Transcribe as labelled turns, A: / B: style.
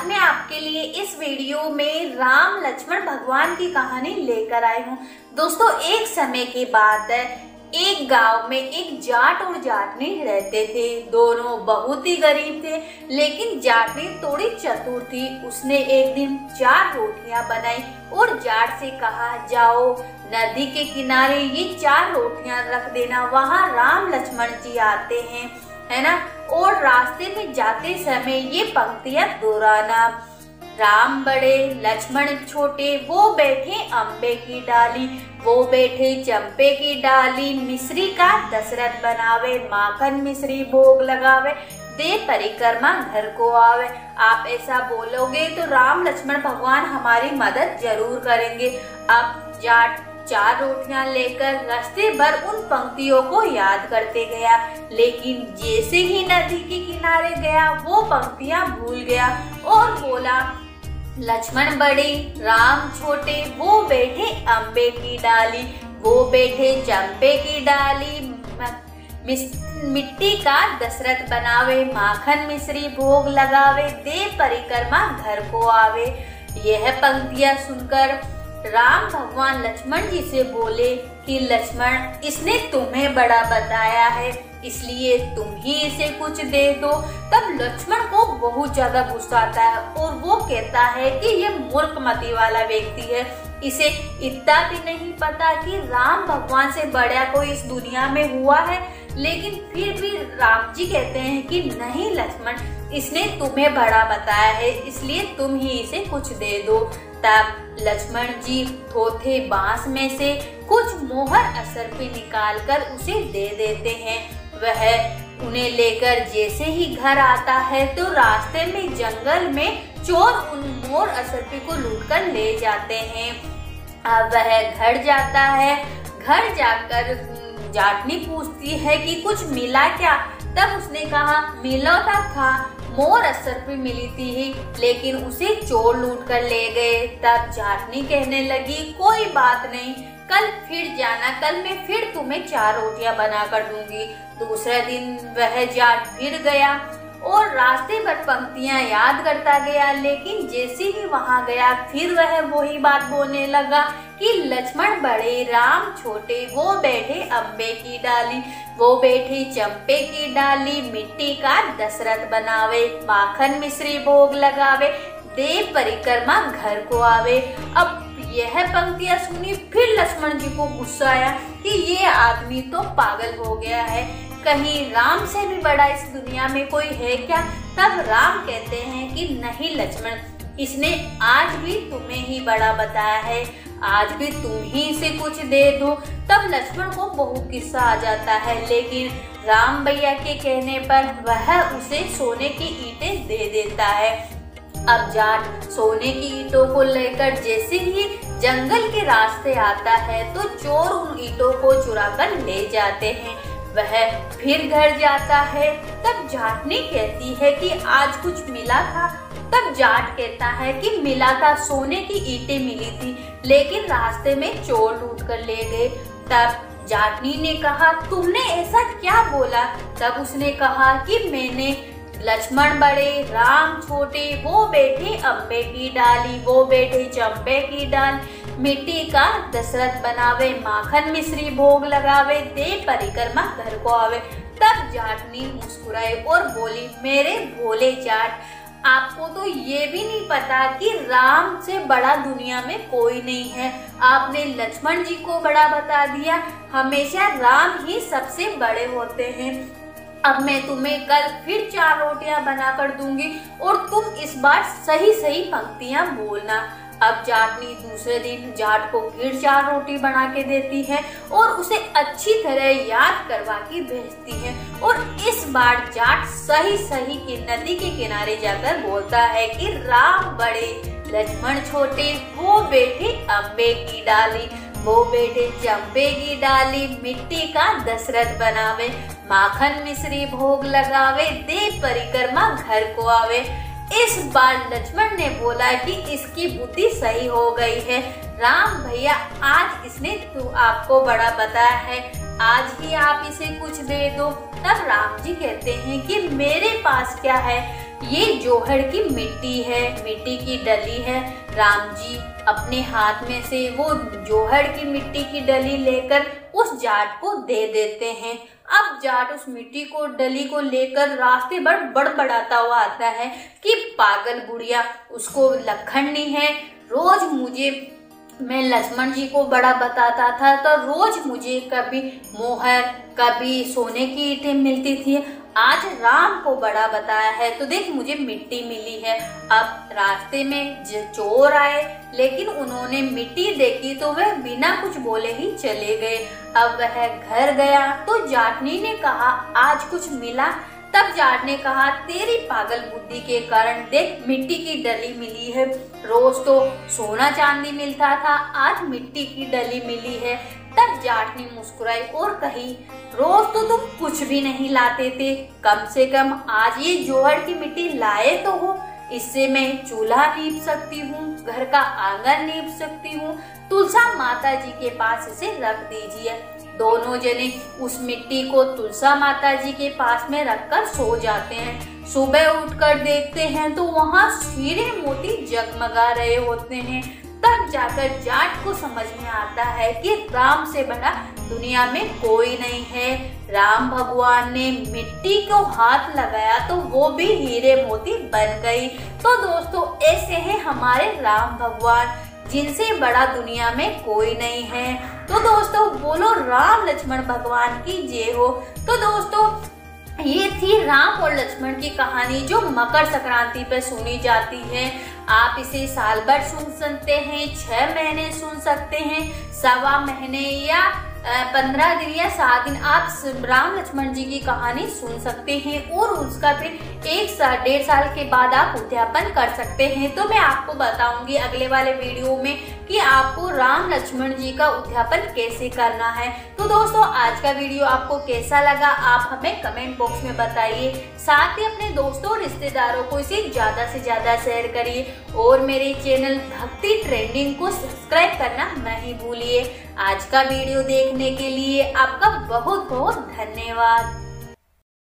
A: आज मैं आपके लिए इस वीडियो में राम लक्ष्मण भगवान की कहानी लेकर आई हूँ। दोस्तों, एक समय की बात है। एक गाँव में एक जाट और जाटनी रहते थे। दोनों बहुत ही गरीब थे, लेकिन जाटनी थोड़ी चतुर थी। उसने एक दिन चार रोटियाँ बनाई और जाट से कहा, जाओ, नदी के किनारे ये चार रोटियाँ रख देना। वहाँ राम लक्ष्मण जी आते हैं। है ना? और रास्ते में जाते समय ये पंक्तियाँ दोहराना राम बड़े, लक्ष्मण छोटे, वो बैठे अम्बे की डाली, वो बैठे चंपे की डाली। मिश्री का दशरथ बनावे, माखन मिश्री भोग लगावे, दे परिक्रमा घर को आवे। आप ऐसा बोलोगे तो राम, लक्ष्मण, भगवान हमारी मदद ज़रूर करेंगे। अब जाट चार रोटियाँ लेकर रास्ते भर उन पंक्तियों को याद करते गया। लेकिन जैसे ही नदी के किनारे गया, वो पंक्तियाँ भूल गया और बोला, लक्ष्मण बड़े, राम छोटे, वो बैठे अम्बे की डाली, वो बैठे चंपे की डाली मिट्टी का दशरथ बनावे, माखन मिश्री भोग लगावे, दे परिक्रमा घर को आवे। यह पंक्तियाँ सुनकर राम भगवान लक्ष्मण जी से बोले कि लक्ष्मण, इसने तुम्हें बड़ा बताया है, इसलिए तुम ही इसे कुछ दे दो। तब लक्ष्मण को बहुत ज़्यादा गुस्सा आता है और वो कहता है कि ये मूर्खमती वाला व्यक्ति है। इसे इतना भी नहीं पता कि राम भगवान से बड़ा कोई इस दुनिया में हुआ है, लेकिन फिर भी राम जी कहते हैं कि नहीं लक्ष्मण, इसने तुम्हें बड़ा बताया है, इसलिए तुम ही इसे कुछ दे दो। तब लक्ष्मण जी थोथे बाँस में से कुछ मोहर असर पे निकाल कर उसे दे देते हैं। वह उन्हें लेकर जैसे ही घर आता है तो रास्ते में जंगल में चोर उन मोर असरपी को लूट कर ले जाते हैं। अब वह घर जाता है। घर जाकर जाटनी पूछती है कि कुछ मिला क्या? तब उसने कहा मिला था था। मोर असर भी मिली थी लेकिन उसे चोर लूट कर ले गए। तब जाटनी कहने लगी, कोई बात नहीं, कल फिर जाना, कल मैं फिर तुम्हें चार रोटियाँ बना कर दूँगी। दूसरे दिन वह जाट फिर गया और रास्ते पर पंक्तियाँ याद करता गया, लेकिन जैसे ही वहाँ गया, फिर वह वही बात बोलने लगा कि लक्ष्मण बड़े राम छोटे, वो बैठे अम्बे की डाली, वो बैठे चंपे की डाली, मिट्टी का दशरथ बनावे, माखन मिश्री भोग लगावे, देव परिक्रमा घर को आवे। अब यह पंक्तियाँ सुनी फिर लक्ष्मण जी को गुस्सा आया कि ये आदमी तो पागल हो गया है। कहीं राम से भी बड़ा इस दुनिया में कोई है क्या? तब राम कहते हैं कि नहीं लक्ष्मण, इसने आज भी तुम्हें ही बड़ा बताया है। आज भी तुम ही इसे कुछ दे दो। तब लक्ष्मण को बहुत किस्सा आ जाता है, लेकिन राम भैया के कहने पर वह उसे सोने की ईंटें दे देता है। अब जाट सोने की ईटों को लेकर जैसे ही जंगल के रास्ते आता है तो चोर उन ईटों को चुरा कर ले जाते हैं। वह फिर घर जाता है। तब जाटनी कहती है कि आज कुछ मिला था। तब जाट कहता है कि मिला था, सोने की ईटे मिली थी, लेकिन रास्ते में चोर लूट कर ले गए। तब जाटनी ने कहा, तुमने ऐसा क्या बोला? तब उसने कहा कि मैंने लक्ष्मण बड़े, राम छोटे, वो बैठे अम्बे की डाली, वो बैठे चंपे की डाल। मिट्टी का दशरथ बनावे, माखन मिश्री भोग लगावे, दे परिक्रमा घर को आवे। तब जाटनी मुस्कुराए और बोली, मेरे भोले जाट, आपको तो ये भी नहीं पता कि राम से बड़ा दुनिया में कोई नहीं है। आपने लक्ष्मण जी को बड़ा बता दिया। हमेशा राम ही सबसे बड़े होते हैं। अब मैं तुम्हें कल फिर चार रोटियाँ बना कर दूँगी और तुम इस बार सही सही पंक्तियाँ बोलना। अब जाटनी दूसरे दिन जाट को फिर चार रोटी बना के देती है और उसे अच्छी तरह याद करवा के भेजती है। और इस बार जाट सही सही के नदी के किनारे जाकर बोलता है कि, राम बड़े, लक्ष्मण छोटे, वो बेटे अम्बे की डाली, वो बेटे चंपे की डाली, मिट्टी का दशरथ बनावे, माखन मिश्री भोग लगावे, दे परिक्रमा घर को आवे। इस बार लक्ष्मण ने बोला कि इसकी बुद्धि सही हो गई है। राम भैया, आज इसने तू आपको बड़ा बताया है। आज ही आप इसे कुछ दे दो। तब राम जी कहते हैं कि मेरे पास क्या है? ये जोहड़ की मिट्टी है, मिट्टी की डली है। राम जी अपने हाथ में से वो जोहड़ की मिट्टी की डली लेकर उस जाट को दे देते हैं। अब जाट उस मिट्टी को, डली को लेकर रास्ते भर बड़बड़ाता हुआ आता है कि पागल बुढ़िया, उसको लखननी है। रोज मुझे, मैं लक्ष्मण जी को बड़ा बताता था तो रोज मुझे कभी मोहर, कभी सोने की ईटें मिलती थी। आज राम को बड़ा बताया है। तो देख, मुझे मिट्टी मिली है। अब रास्ते में चोर आए, लेकिन उन्होंने मिट्टी देखी तो वह बिना कुछ बोले ही चले गए। अब वह घर गया तो जाटनी ने कहा, आज कुछ मिला? तब जाट ने कहा, तेरी पागल बुद्धि के कारण देख, मिट्टी की डली मिली है। रोज तो सोना चांदी मिलता था, आज मिट्टी की डली मिली है। तब जाट ने मुस्कुराई और कही, रोज तो तुम कुछ भी नहीं लाते थे। कम से कम आज ये जोहर की मिट्टी लाए तो हो। इससे मैं चूल्हा नीप सकती हूँ, घर का आँगन नीप सकती हूँ। तुलसा माता जी के पास इसे रख दीजिए। दोनों जने उस मिट्टी को तुलसा माता जी के पास में रखकर सो जाते हैं। सुबह उठकर देखते हैं तो वहाँ हीरे मोती जगमगा रहे होते हैं। तब जाकर जाट को समझ में आता है कि राम से बड़ा दुनिया में कोई नहीं है। राम भगवान ने मिट्टी को हाथ लगाया तो वो भी हीरे मोती बन गई। तो दोस्तों, ऐसे हैं हमारे राम भगवान, जिनसे बड़ा दुनिया में कोई नहीं है। तो दोस्तों, बोलो राम लक्ष्मण भगवान की जय हो। तो दोस्तों ये थी राम और लक्ष्मण की कहानी जो मकर संक्रांति पर सुनी जाती है। आप इसे साल भर सुन सकते हैं, छह महीने सुन सकते हैं, सवा महीने या पंद्रह दिन या सात दिन आप राम लक्ष्मण जी की कहानी सुन सकते हैं और उसका फिर एक साल, डेढ़ साल के बाद आप उद्यापन कर सकते हैं। तो मैं आपको बताऊँगी अगले वाले वीडियो में कि आपको राम लक्ष्मण जी का उद्यापन कैसे करना है। तो दोस्तों, आज का वीडियो आपको कैसा लगा, आप हमें कमेंट बॉक्स में बताइए। साथ ही अपने दोस्तों रिश्तेदारों को इसे ज़्यादा से ज़्यादा शेयर करिए। और मेरे चैनल भक्ति ट्रेंडिंग को सब्सक्राइब करना नहीं भूलिए। आज का वीडियो देखने के लिए आपका बहुत बहुत धन्यवाद।